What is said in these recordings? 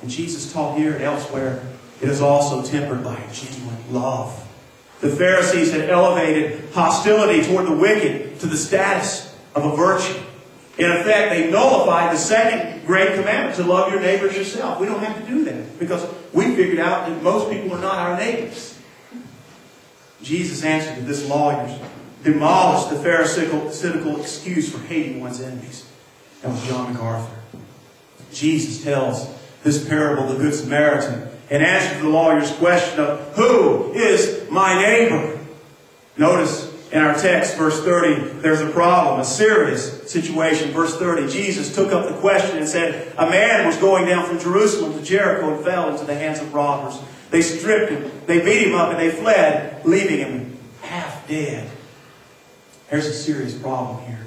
And Jesus taught here and elsewhere, it is also tempered by genuine love. The Pharisees had elevated hostility toward the wicked to the status of a virtue. In effect, they nullified the second great commandment to love your neighbors yourself. We don't have to do that because we figured out that most people are not our neighbors. Jesus answered to this lawyers demolished the Pharisaical excuse for hating one's enemies. That was John MacArthur. Jesus tells this parable, the Good Samaritan, and answers the lawyer's question of who is my neighbor? Notice in our text, verse 30, there's a problem, a serious situation. Verse 30, Jesus took up the question and said, A man was going down from Jerusalem to Jericho and fell into the hands of robbers. They stripped him, they beat him up, and they fled, leaving him half dead. There's a serious problem here.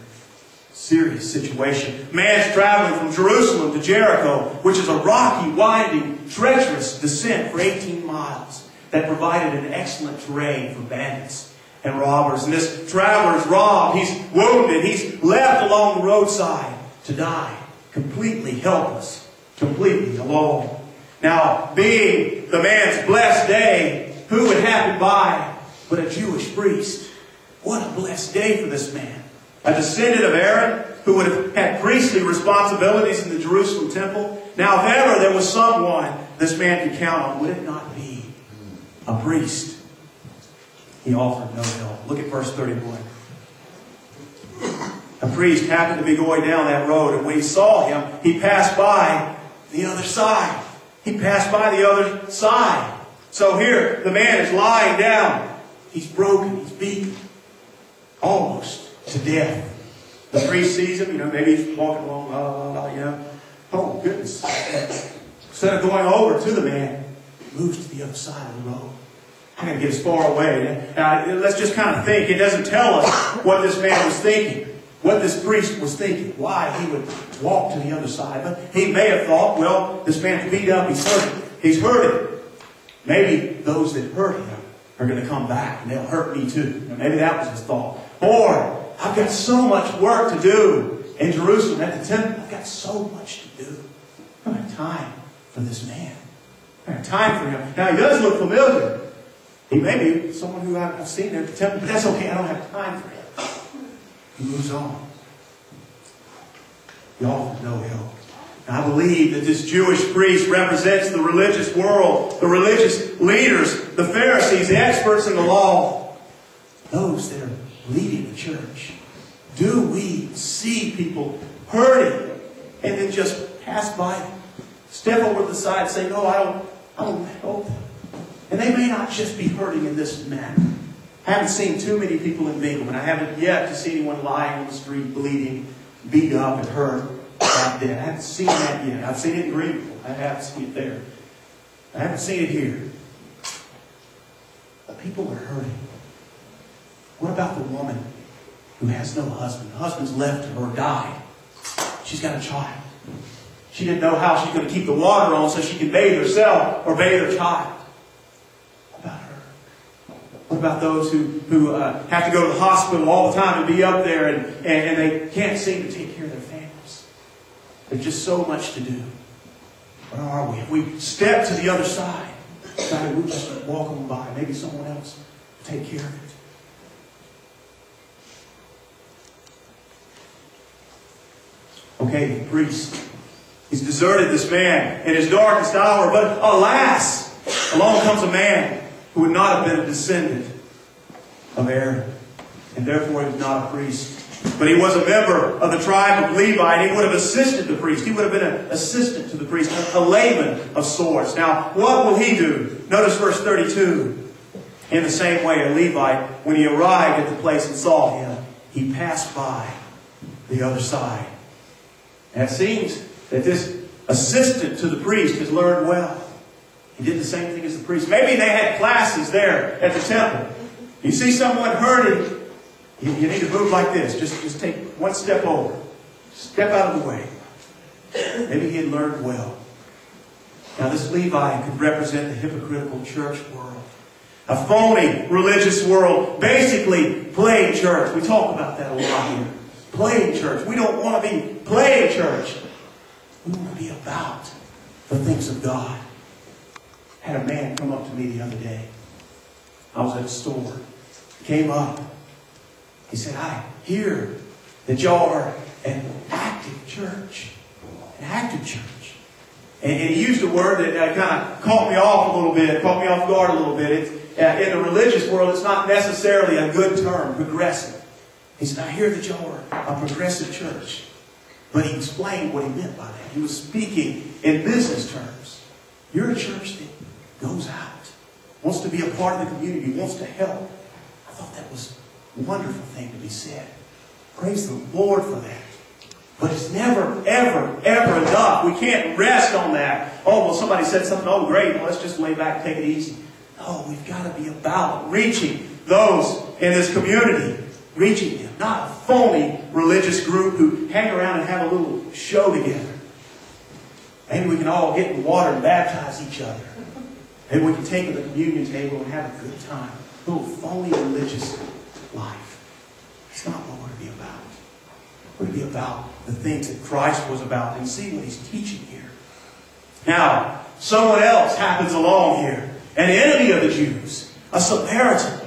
Serious situation. Man's traveling from Jerusalem to Jericho, which is a rocky, winding, treacherous descent for 18 miles that provided an excellent terrain for bandits and robbers. And this traveler is robbed. He's wounded. He's left along the roadside to die, completely helpless, completely alone. Now, being the man's blessed day, who would happen by but a Jewish priest? What a blessed day for this man. A descendant of Aaron who would have had priestly responsibilities in the Jerusalem temple. Now, if ever there was someone this man could count on, would it not be a priest? He offered no help. Look at verse 31. A priest happened to be going down that road, and when he saw him, he passed by the other side. He passed by the other side. So here, the man is lying down. He's broken. He's beaten. Almost to death. The priest sees him, you know, maybe he's walking along, blah, blah, blah, you know. Oh, goodness. Instead of going over to the man, he moves to the other side of the road. I'm going to get as far away. Let's just kind of think. It doesn't tell us what this man was thinking, what this priest was thinking, why he would walk to the other side. But he may have thought, well, this man's beat up, he's hurt. He's hurting. Maybe those that hurt him are going to come back and they'll hurt me too. maybe that was his thought. Or, I've got so much work to do in Jerusalem at the temple. I've got so much to do. I don't have time for this man. I don't have time for him. Now, he does look familiar. He may be someone who I've seen there at the temple, but that's okay. I don't have time for him. He moves on. He offers no help. I believe that this Jewish priest represents the religious world, the religious leaders, the Pharisees, the experts in the law, those that are leading the church. Do we see people hurting and then just pass by, step over the side say, No, I don't, I don't help them? And they may not just be hurting in this manner. I haven't seen too many people in Bingham, and I haven't yet to see anyone lying on the street, bleeding, beat up, and hurt, half dead. I haven't seen that yet. I've seen it in Greenville. I have seen it there. I haven't seen it here. But people are hurting. What about the woman who has no husband? The husband's left her or died. She's got a child. She didn't know how she's going to keep the water on so she can bathe herself or bathe her child. What about those who, who uh, have to go to the hospital all the time and be up there and, and, and they can't seem to take care of their families? There's just so much to do. Where are we? If we step to the other side, God, we'll just walk them by. Maybe someone else will take care of it. Okay, priest. He's deserted this man in his darkest hour, but alas, along comes a man who would not have been a descendant of Aaron, and therefore he was not a priest. But he was a member of the tribe of Levi, and he would have assisted the priest. He would have been an assistant to the priest, a layman of sorts. Now, what will he do? Notice verse 32. In the same way, a Levite, when he arrived at the place and saw him, he passed by the other side. And it seems that this assistant to the priest has learned well. He did the same thing as the priest. Maybe they had classes there at the temple. You see someone hurting, you, you need to move like this. Just, just take one step over. Step out of the way. Maybe he had learned well. Now, this Levi could represent the hypocritical church world. A phony religious world. Basically, playing church. We talk about that a lot here. Playing church. We don't want to be playing church. We want to be about the things of God. I had a man come up to me the other day. I was at a store. He came up. He said, I hear that y'all are an active church. An active church. And, he used a word that kind of caught me off a little bit, caught me off guard a little bit. It's, uh, in the religious world, it's not necessarily a good term, progressive. He said, I hear that y'all are a progressive church. But he explained what he meant by that. He was speaking in business terms. You're a church that goes out, wants to be a part of the community, wants to help. I thought that was a wonderful thing to be said. Praise the Lord for that. But it's never, ever, ever enough. We can't rest on that. Oh, well, somebody said something. Oh, great. Well, let's just lay back take it easy. No, we've got to be about reaching those in this community. Reaching them. Not a phony religious group who hang around and have a little show together. Maybe we can all get in the water and baptize each other. Maybe we can take to the communion table and have a good time. A little phony religious life. It's not what we're to be about. We're to be about the things that Christ was about and see what he's teaching here. Now, someone else happens along here. An enemy of the Jews. A Samaritan.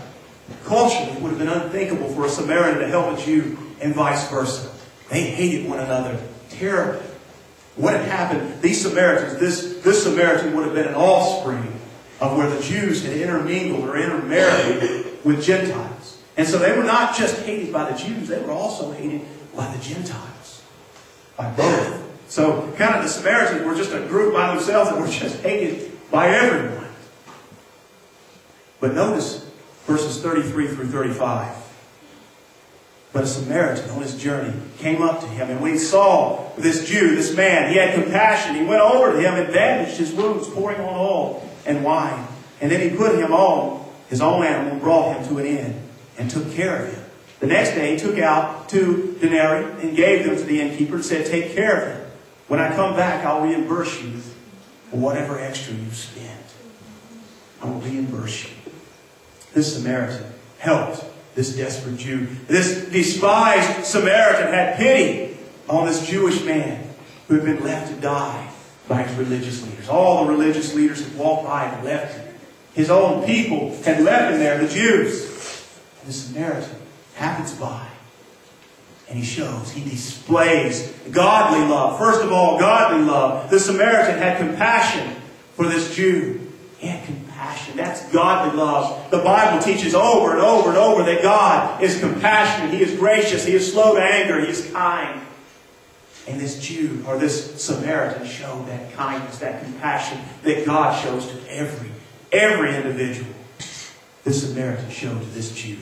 Culturally, it would have been unthinkable for a Samaritan to help a Jew and vice versa. They hated one another terribly. What had happened, these Samaritans, this, this Samaritan would have been an offspring of where the Jews had intermingled or intermarried with Gentiles. And so they were not just hated by the Jews, they were also hated by the Gentiles. By both. So kind of the Samaritans were just a group by themselves that were just hated by everyone. But notice verses 33 through 35. But a Samaritan on his journey came up to him, and when he saw this Jew, this man, he had compassion. He went over to him and bandaged his wounds, pouring on oil and wine. And then he put him on his own animal and brought him to an inn and took care of him. The next day he took out two denarii and gave them to the innkeeper and said, Take care of him. When I come back, I'll reimburse you for whatever extra you spent. I will reimburse you. This Samaritan helped this desperate Jew. This despised Samaritan had pity on this Jewish man who had been left to die by his religious leaders. All the religious leaders had walked by and left him. His own people had left him there, the Jews. And the Samaritan happens by. And he shows, he displays godly love. First of all, godly love. The Samaritan had compassion for this Jew. He had. That's godly love. The Bible teaches over and over and over that God is compassionate. He is gracious. He is slow to anger. He is kind. And this Jew, or this Samaritan, showed that kindness, that compassion that God shows to every, every individual. This Samaritan showed to this Jew,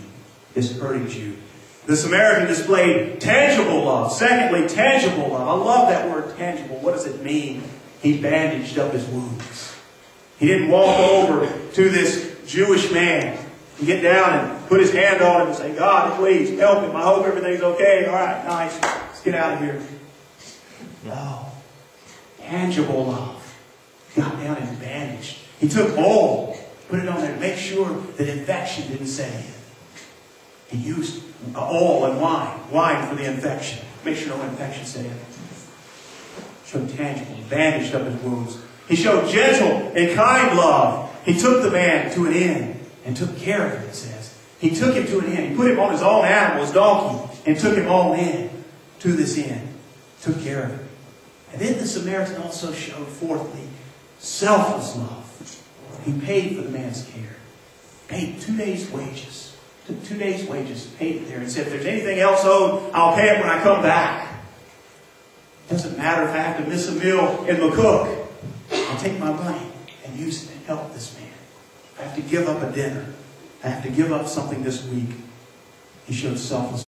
this hurting Jew. The Samaritan displayed tangible love. Secondly, tangible love. I love that word tangible. What does it mean? He bandaged up his wounds. He didn't walk over to this Jewish man and get down and put his hand on him and say, God, please help him. I hope everything's okay. All right, nice. Let's get out of here. No. Tangible love. Got down and bandaged. He took oil, put it on there to make sure that infection didn't set in. He used oil and wine. Wine for the infection. Make sure no infection set in. Showed tangible. Bandaged up his wounds. He showed gentle and kind love. He took the man to an inn and took care of him, it says. He took him to an inn. He put him on his own animal, his donkey, and took him all in to this inn. Took care of him. And then the Samaritan also showed, fourthly, selfless love. He paid for the man's care. Paid two days' wages. Took two days' wages, paid it there, and said, if there's anything else owed, I'll pay it when I come back. It doesn't matter if I have to miss a meal in McCook. Take my money and use it to help this man. I have to give up a dinner. I have to give up something this week. He showed selfless